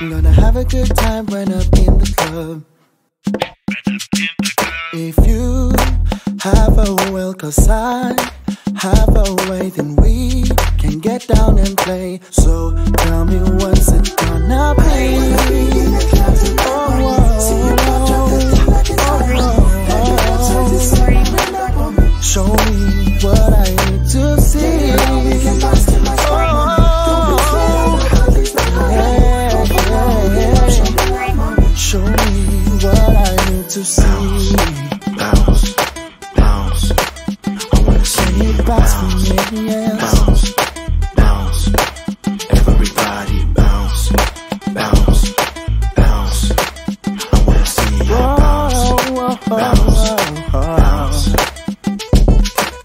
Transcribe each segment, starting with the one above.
I'm gonna have a good time when I'm in the club. If you have a will, cause I have a way, then we can get down and play. So tell me what's it gonna be? What I need to see. bounce, bounce. I wanna see you bounce for me? Bounce, bounce. Everybody bounce, bounce, bounce. I wanna see you bounce, bounce, bounce.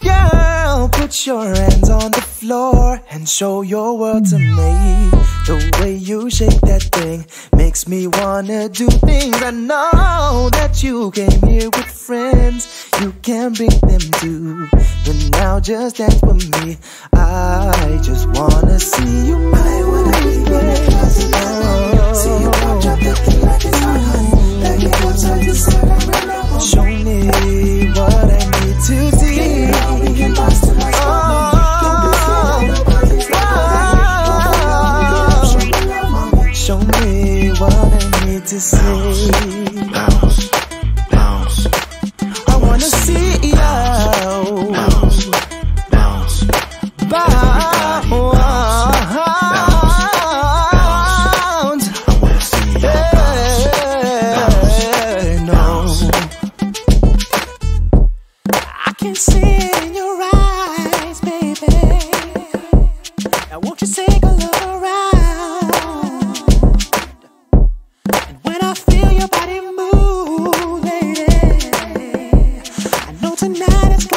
Girl, put your hands on the floor and show your world to me. The way you shake that thing makes me wanna do things. I know that you came here with friends, you can bring them too. But now just dance with me. I just wanna see you move. Oh. Show me what I need to see. Bounce, bounce. I wanna see you. Bounce, bounce, bounce. Bounce, I wanna see you. Bounce, bounce, I can see. night.